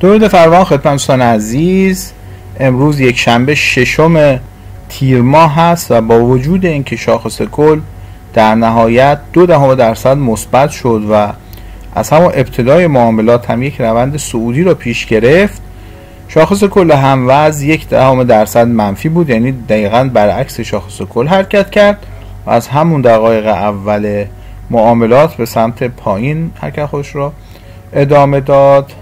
درود فروان خدمت دوستان عزیز. امروز یک شنبه ششم تیر ماه هست و با وجود اینکه شاخص کل در نهایت دو دهم درصد مثبت شد و از همون ابتدای معاملات هم یک روند سعودی رو پیش گرفت شاخص کل هموز یک دهم درصد منفی بود یعنی دقیقا برعکس شاخص کل حرکت کرد و از همون دقایق اول معاملات به سمت پایین حرکت خودش رو ادامه داد.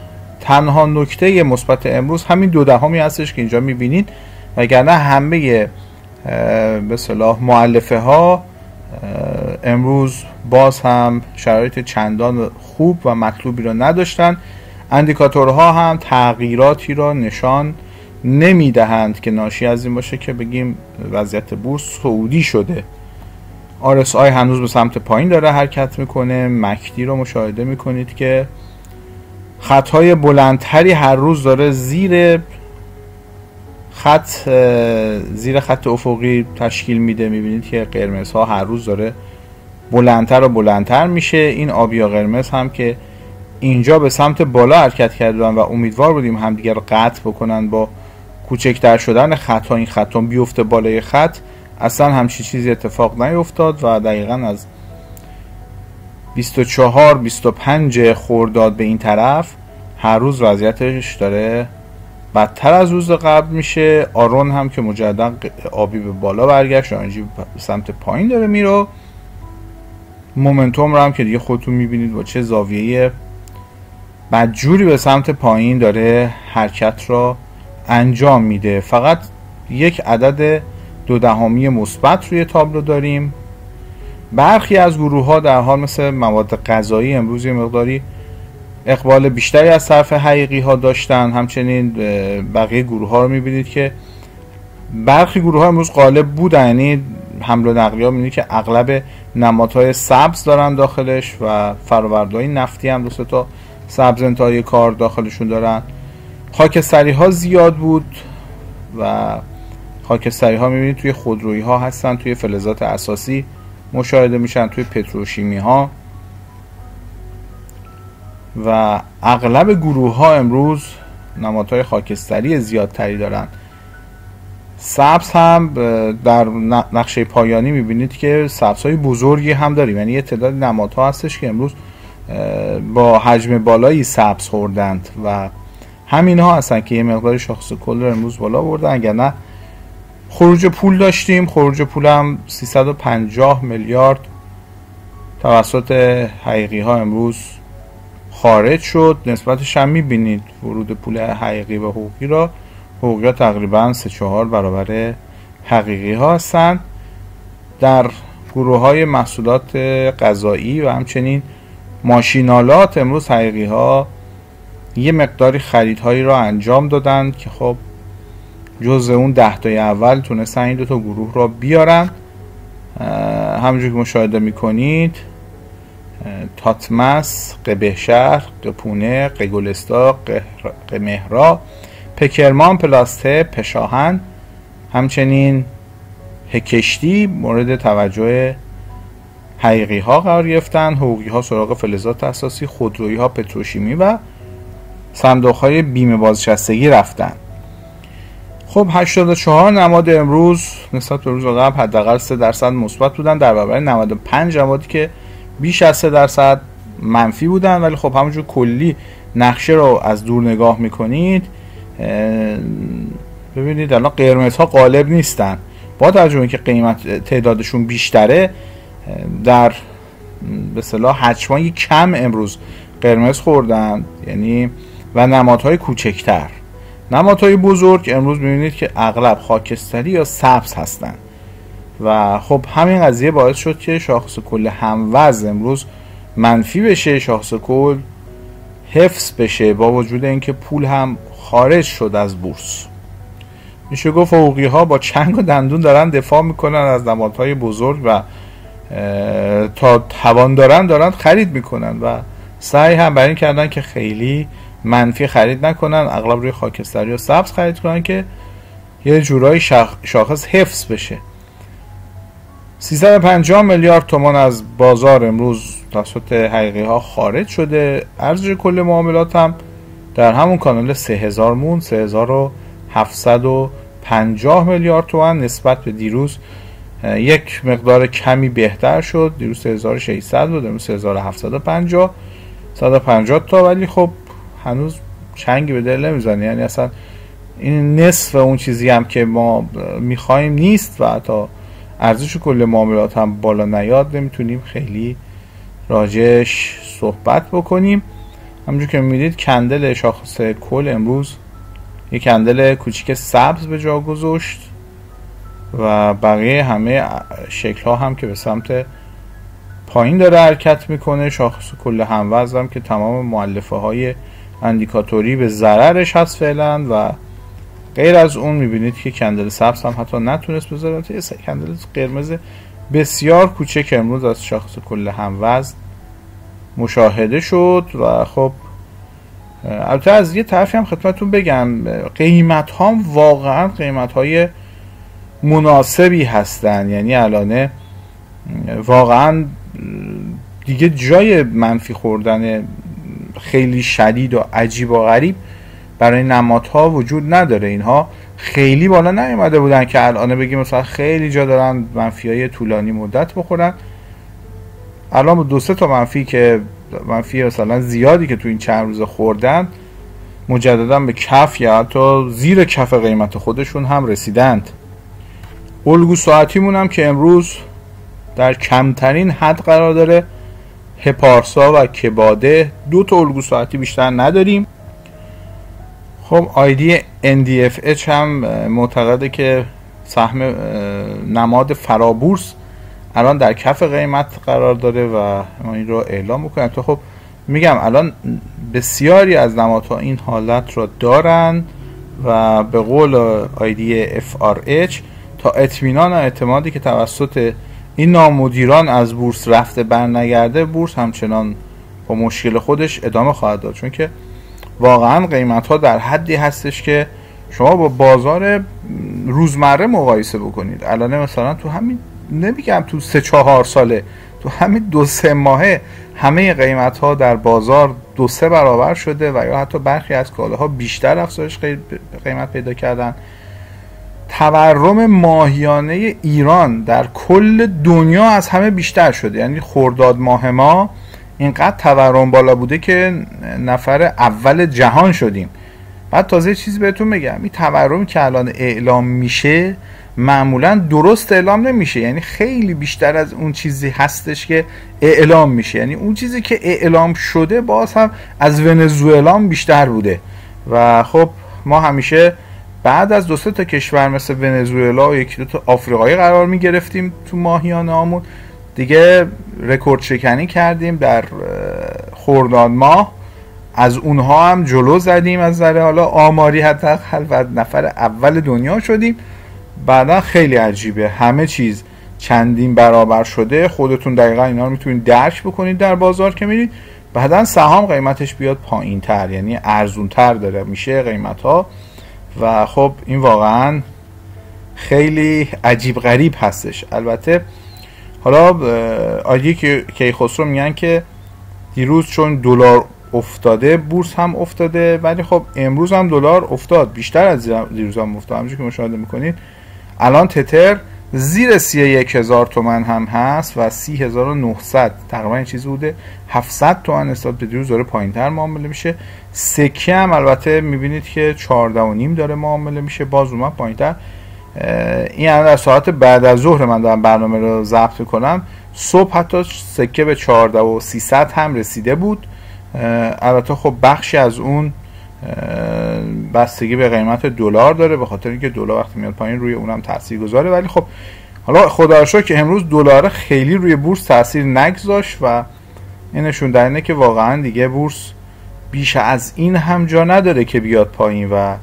تنها نکته مثبت امروز همین دو دهمی هستش که اینجا می‌بینید. وگرنه همه به صلاح معلفه ها امروز باز هم شرایط چندان خوب و مطلوبی را نداشتن. اندیکاتورها هم تغییراتی را نشان نمی‌دهند که ناشی از این باشه که بگیم وضعیت بورس سعودی شده. RSI هنوز به سمت پایین داره حرکت می‌کنه. مکدی رو مشاهده می‌کنید که خطهای بلندتری هر روز داره زیر خط زیر خط افقی تشکیل میده. می‌بینید که قرمز ها هر روز داره بلندتر و بلندتر میشه. این آبی و قرمز هم که اینجا به سمت بالا حرکت کردن و امیدوار بودیم همدیگه رو قطع بکنن با کوچکتر شدن خط ها این خط ها بیفته بالای خط. اصلا همچی چیزی اتفاق نیفتاد و دقیقا از 24 25 خورداد به این طرف هر روز وضعیتش داره. بدتر از روز قبل میشه. آرون هم که مجددا آبی به بالا برگشت آنجی سمت پایین داره میره. مومنتوم رو هم که دیگه خودتون می‌بینید با چه زاویه بدجوری به سمت پایین داره حرکت را انجام میده. فقط یک عدد دو دهمی مثبت روی تابلو داریم. برخی از گروه ها در حال مثل مواد غذایی امروز مقداری اقبال بیشتری از طرف حقیقی ها داشتن. همچنین بقیه گروه ها رو می‌بینید که برخی گروه ها امروز غالب بودن. یعنی حمل و نقلی ها می‌بینید که اغلب نمادهای سبز دارن داخلش و فروردهای نفتی هم دو تا سبز انتهای کار داخلشون دارن. خاکستری ها زیاد بود و خاکستری ها می‌بینید توی خودرویی ها هستن توی فلزات اساسی مشاهده میشن توی پتروشیمی ها و اغلب گروه ها امروز نمادهای خاکستری زیادتری دارن. سبز هم در نقشه پایانی می‌بینید که سبز های بزرگی هم داریم. یعنی یه تعداد نمادها هستش که امروز با حجم بالایی سبز خوردند و همین ها هستن که یه مقدار شاخص کل رو امروز بالا بردن. اگر نه خروج پول داشتیم. خروج پول هم 350 میلیارد توسط حقیقی ها امروز خارج شد. نسبتش هم می‌بینید ورود پول حقیقی و حقوقی را. حقوقی ها تقریبا 3 4 برابر حقیقی ها هستند. در گروه های محصولات غذایی و همچنین ماشینالات امروز حقیقی ها یه مقداری خریدهایی را انجام دادند که خب جز اون ده تای اول تونستن این دو تا گروه را بیارن. همونجور که مشاهده می‌کنید تاتمس قبه شهر قپونه قگلستا قمهرا پکرمان پلاسته پشاهن همچنین هکشتی مورد توجه حقیقی ها قرار گرفتن حقوقی ها سراغ فلزات اساسی خودرویی ها پتروشیمی و صندوق های بیمه بازنشستگی رفتن. خب 84 نماد امروز نسبت به روز قبل حداقل 3 درصد مثبت بودن در برابر 95 نمادی که بیش از 3 درصد منفی بودن ولی خب همونجور کلی نقشه رو از دور نگاه می‌کنید ببینید الان قرمز ها غالب نیستن. با توجه که قیمت تعدادشون بیشتره در به صلاح حجمای کم امروز قرمز خوردن یعنی و نمادهای کوچکتر. نمادهای بزرگ امروز می‌بینید که اغلب خاکستری یا سبز هستند و خب همین قضیه باعث شد که شاخص کل هموز امروز منفی بشه شاخص کل حفظ بشه با وجود اینکه پول هم خارج شد از بورس. میشه گفت حقوقی ها با چنگ و دندون دارن دفاع می‌کنن از نمادهای بزرگ و تا توان دارن دارن خرید می‌کنن و سعی هم بر این کردن که خیلی منفی خرید نکنن. اغلب روی خاکستری و سبز خرید کنن که یه جورایی شاخص حفظ بشه. 350 میلیارد تومان از بازار امروز توسط حقیقی ها خارج شده. ارزش کل معاملات هم در همون کانال 3000 مون 3750 میلیارد تومن نسبت به دیروز یک مقدار کمی بهتر شد. دیروز 3600 بود امروز 3750 150 تا ولی خب هنوز چنگی به دل نمی‌زنه. یعنی اصلا این نصف اون چیزی هم که ما می‌خوایم نیست و حتی ارزش کل معاملات هم بالا نیاد نمی‌تونیم خیلی راجش صحبت بکنیم. همونجور که می‌دید کندل شاخص کل امروز یک کندل کوچیک سبز به جا گذاشت و بقیه همه شکل ها هم که به سمت پایین داره حرکت می‌کنه. شاخص کل هموز هم که تمام معلفه های اندیکاتوری به ضررش هست فعلا و غیر از اون می‌بینید که کندل سبز هم حتی نتونست بذاره یه کندل قرمز بسیار کوچک امروز از شاخص کل هموز مشاهده شد و خب البته از یه طرفی هم خدمتتون بگم قیمت ها واقعا قیمت های مناسبی هستن. یعنی الانه واقعا دیگه جای منفی خوردن خیلی شدید و عجیب و غریب برای نمادها وجود نداره. اینها خیلی بالا نیومده بودن که الان بگیم مثلا خیلی جا دارن منفی های طولانی مدت بخورن. الان دو سه تا منفی که منفی مثلا زیادی که تو این چند روز خوردن مجددا به کف یا حتی زیر کف قیمت خودشون هم رسیدند. الگو ساعتیمون هم که امروز در کمترین حد قرار داره. هپارسا و کباده دو تا الگو ساعتی بیشتر نداریم. خب آیدی NDFH هم معتقده که سهم نماد فرابورس الان در کف قیمت قرار داره و ما این رو اعلام می‌کنیم. تو خب میگم الان بسیاری از نمادها این حالت رو دارن و به قول آیدی FRH تا اطمینان و اعتمادی که توسط این نامدیران از بورس رفته بر نگرده بورس همچنان با مشکل خودش ادامه خواهد داد. چون که واقعا قیمت ها در حدی هستش که شما با بازار روزمره مقایسه بکنید. الان مثلا تو همین نمیگم تو سه چهار ساله تو همین دو سه ماهه همه قیمت ها در بازار دو سه برابر شده و یا حتی برخی از کالاها بیشتر افزایش قیمت پیدا کردن. تورم ماهیانه ایران در کل دنیا از همه بیشتر شده. یعنی خورداد ماه ما اینقدر تورم بالا بوده که نفر اول جهان شدیم. بعد تازه چیزی بهتون بگم این تورمی که الان اعلام میشه معمولا درست اعلام نمیشه. یعنی خیلی بیشتر از اون چیزی هستش که اعلام میشه. یعنی اون چیزی که اعلام شده باز هم از ونزوئلا بیشتر بوده. و خب ما همیشه بعد از دو تا کشور مثل ونزوئلا و یکی دو تا آفریقایی قرار می گرفتیم تو ماهیانه آمون دیگه رکورد شکنی کردیم در خورداد ماه. از اونها هم جلو زدیم از نظر حالا آماری حتی و نفر اول دنیا شدیم. بعدا خیلی عجیبه. همه چیز چندین برابر شده. خودتون دقیقا اینا رو می‌تونید درک بکنید در بازار که میرید. بعدا سهام قیمتش بیاد پایین تر یعنی ارزون تر داره. میشه قیمت ها و خب این واقعا خیلی عجیب غریب هستش. البته حالا آیدی که کیخسرو میگن که دیروز چون دلار افتاده بورس هم افتاده ولی خب امروز هم دلار افتاد. بیشتر از دیروز هم افتاد. همونجوری که مشاهده می‌کنید. الان تتر زیر سی یک هزار تومن هم هست و سی هزار و نهصد. تقریبا این چیزی بوده. 700 تومن نسبت به دیروز داره پایین تر معامله میشه. سکه هم البته می‌بینید که 14 و نیم داره معامله میشه. باز اومد پایین تر این هم در ساعت بعد از ظهر من دارم برنامه رو ضبط کنم صبح حتی سکه به 14 و 300 هم رسیده بود. البته خب بخشی از اون بستگی به قیمت دلار داره به خاطر اینکه دلار وقتی میاد پایین روی اونم تاثیر گذاره ولی خب حالا خدا که امروز دلار خیلی روی بورس تاثیر نگذاشت و این نشون اینه که واقعا دیگه بورس بیش از این هم جا نداره که بیاد پایین و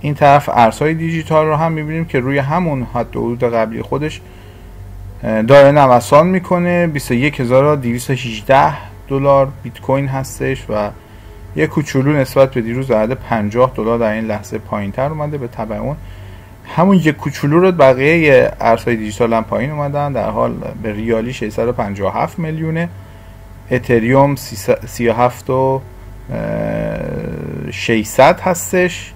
این طرف ارزهای دیجیتال رو هم می‌بینیم که روی همون حد حدود قبلی خودش داره نوسان می‌کنه. 21218 دلار بیت کوین هستش و یه کوچولو نسبت به دیروز در 50 دلار در این لحظه پایین تر اومده به تبع اون. همون یک کوچولو رو بقیه ارزهای دیجیتال هم پایین اومدن. در حال به ریالی 657 میلیونه. اتریوم 37 و 600 هستش.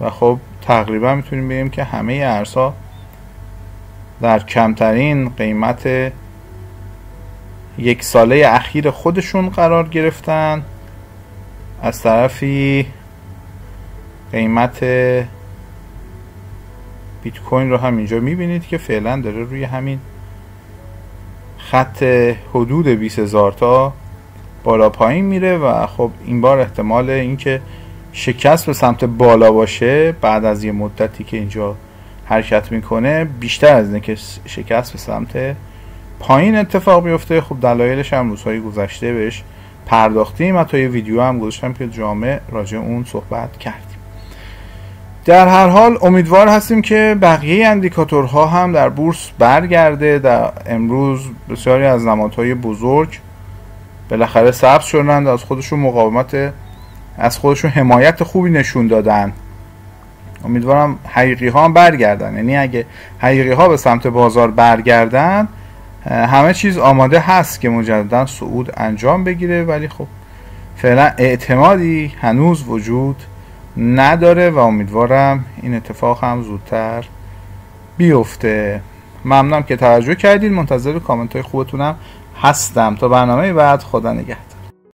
و خب تقریبا می‌تونیم بگیم که همه ارزها در کمترین قیمت یک ساله اخیر خودشون قرار گرفتن. از طرفی قیمت بیت کوین رو هم اینجا می‌بینید که فعلا داره روی همین خط حدود 20 هزار تا بالا پایین میره و خب این بار احتمال اینکه شکست به سمت بالا باشه بعد از یه مدتی که اینجا حرکت می‌کنه بیشتر از اینه که شکست به سمت پایین اتفاق بیفته خب دلایلش هم روزهای گذشته بهش پرداختیم. حتی یه ویدیو هم گذاشتم که جامع راجع اون صحبت کردیم. در هر حال امیدوار هستیم که بقیه اندیکاتورها هم در بورس برگرده. در امروز بسیاری از نمادهای بزرگ بالاخره سبز شدند. از خودشون مقاومت از خودشون حمایت خوبی نشون دادن. امیدوارم حقیقی ها هم برگردن. یعنی اگه حقیقی ها به سمت بازار برگردن همه چیز آماده هست که مجددا صعود انجام بگیره. ولی خب فعلا اعتمادی هنوز وجود نداره و امیدوارم این اتفاق هم زودتر بیفته. ممنونم که توجه کردید منتظر کامنت های خوبتونم هستم. تا برنامه بعد خدا نگهدار.